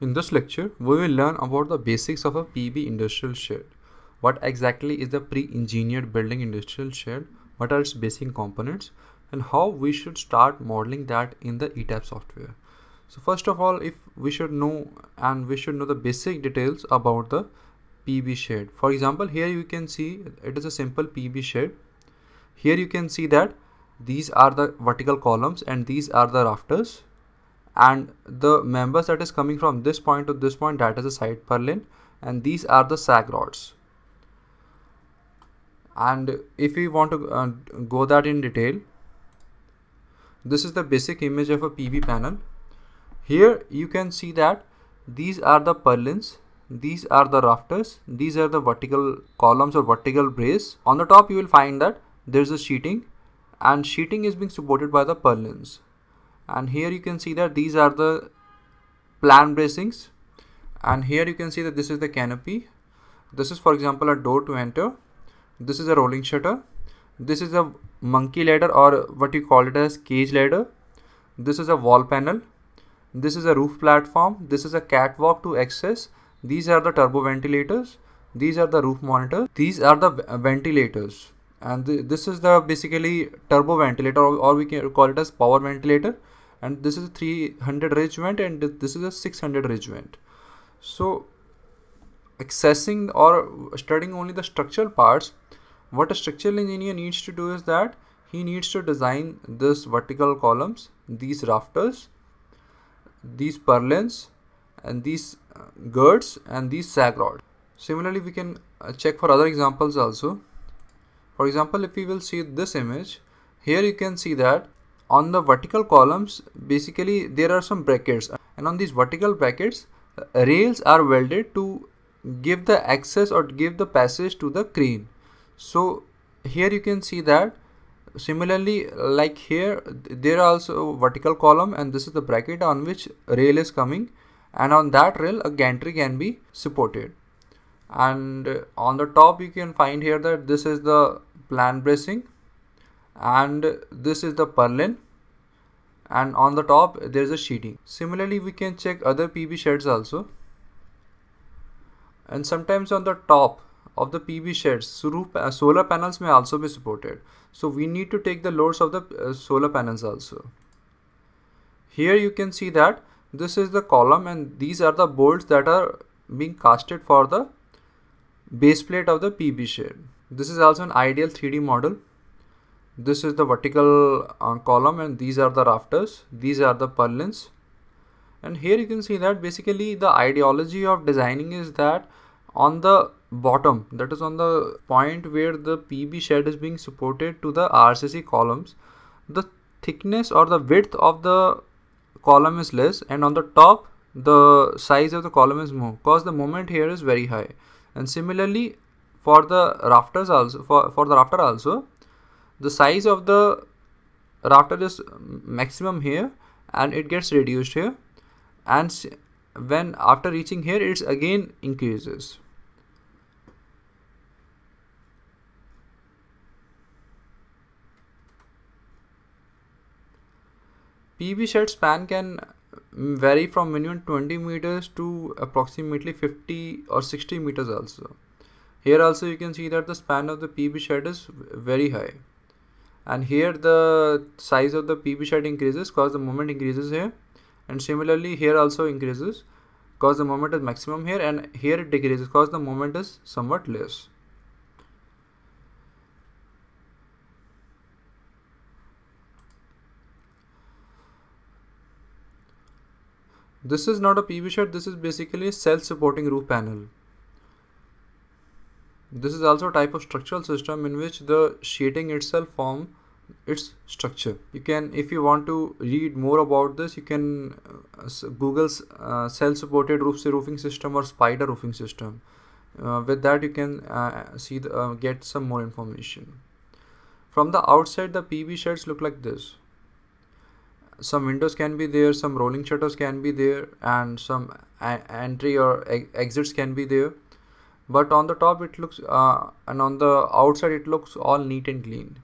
In this lecture, we will learn about the basics of a PB industrial shed. What exactly is the pre-engineered building industrial shed, what are its basic components, and how we should start modeling that in the ETABS software. So first of all, if we should know and we should know the basic details about the PB shed. For example, here you can see it is a simple PB shed. Here you can see that these are the vertical columns and these are the rafters and the members that is coming from this point to this point that is a side purlin and these are the sag rods. And if we want to uh, go that in detail this is the basic image of a PV panel. Here you can see that these are the purlins these are the rafters these are the vertical columns or vertical brace. On the top you will find that there's a sheeting and sheeting is being supported by the purlins and here you can see that these are the plan bracings and here you can see that this is the canopy. This is for example a door to enter. This is a rolling shutter. This is a monkey ladder or what you call it as cage ladder. This is a wall panel. This is a roof platform. This is a catwalk to access. These are the turbo ventilators these are the roof monitors. These are the ventilators. And th this is the basically turbo ventilator or, or we can call it as power ventilator and this is a 300 regiment and this is a 600 regiment. So accessing or studying only the structural parts what a structural engineer needs to do is that he needs to design this vertical columns these rafters these purlins and these girts and these sag rod similarly we can uh, check for other examples also. For example if we will see this image here you can see that on the vertical columns basically there are some brackets. And on these vertical brackets uh, rails are welded to give the access or give the passage to the crane. So here you can see that. Similarly like here there are also vertical column and this is the bracket on which rail is coming. And on that rail a gantry can be supported. And uh, on the top you can find here that this is the plan bracing. And this is the purlin and on the top there is a sheeting. Similarly we can check other PB sheds also. And sometimes on the top of the PB sheds solar panels may also be supported. So we need to take the loads of the uh, solar panels also. Here you can see that this is the column and these are the bolts that are being casted for the base plate of the PB shed this is also an ideal 3D model this is the vertical uh, column and these are the rafters. These are the purlins. And here you can see that basically the ideology of designing is that on the bottom that is on the point where the PB shed is being supported to the RCC columns the thickness or the width of the column is less and on the top the size of the column is more because the moment here is very high. And similarly for the rafters also for, for the rafter also the size of the rafter is maximum here and it gets reduced here. And when after reaching here it's again increases. PB shed span can mm, vary from minimum 20 meters to approximately 50 or 60 meters also. Here also you can see that the span of the PB shed is very high and here the size of the PB shed increases because the moment increases here and similarly here also increases because the moment is maximum here and here it decreases because the moment is somewhat less. This is not a PV shed, this is basically a self-supporting roof panel. This is also a type of structural system in which the sheeting itself form its structure. You can, if you want to read more about this, you can uh, Google's uh, self-supported roof roofing system or spider roofing system. Uh, with that, you can uh, see the, uh, get some more information. From the outside, the PB sheds look like this. Some windows can be there, some rolling shutters can be there, and some entry or exits can be there but on the top it looks uh, and on the outside it looks all neat and clean